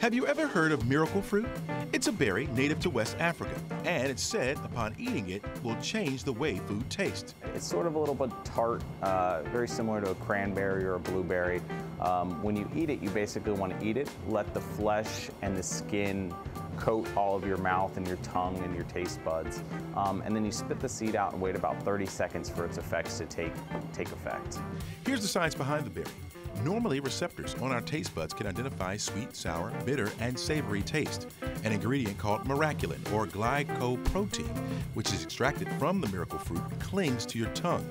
Have you ever heard of miracle fruit? It's a berry native to West Africa, and it's said upon eating it will change the way food tastes. It's sort of a little bit tart, uh, very similar to a cranberry or a blueberry. Um, when you eat it, you basically want to eat it, let the flesh and the skin coat all of your mouth and your tongue and your taste buds. Um, and then you spit the seed out and wait about 30 seconds for its effects to take, take effect. Here's the science behind the berry. Normally, receptors on our taste buds can identify sweet, sour, bitter, and savory taste. An ingredient called miraculin or glycoprotein, which is extracted from the miracle fruit, clings to your tongue.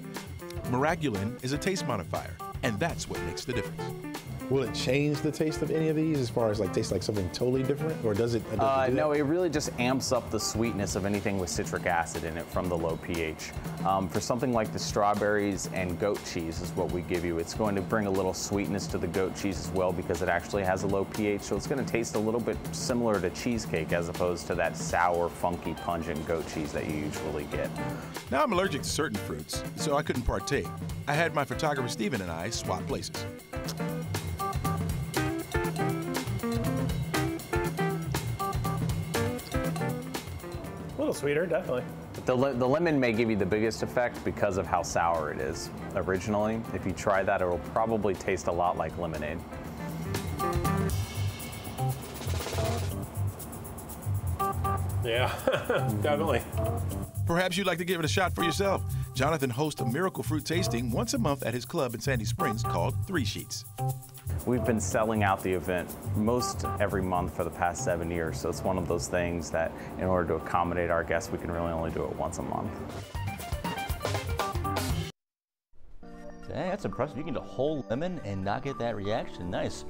Miraculin is a taste modifier, and that's what makes the difference. Will it change the taste of any of these as far as like taste like something totally different, or does it? Does uh, it no, it really just amps up the sweetness of anything with citric acid in it from the low pH. Um, for something like the strawberries and goat cheese is what we give you. It's going to bring a little sweetness to the goat cheese as well because it actually has a low pH, so it's going to taste a little bit similar to cheesecake as opposed to that sour, funky, pungent goat cheese that you usually get. Now I'm allergic to certain fruits, so I couldn't partake. I had my photographer Steven and I swap places. Little sweeter, definitely. The, the lemon may give you the biggest effect because of how sour it is originally. If you try that, it will probably taste a lot like lemonade. Yeah, definitely. Perhaps you'd like to give it a shot for yourself. Jonathan hosts a miracle fruit tasting once a month at his club in Sandy Springs called Three Sheets. We've been selling out the event most every month for the past seven years, so it's one of those things that in order to accommodate our guests, we can really only do it once a month. Hey, that's impressive. You can eat a whole lemon and not get that reaction. Nice.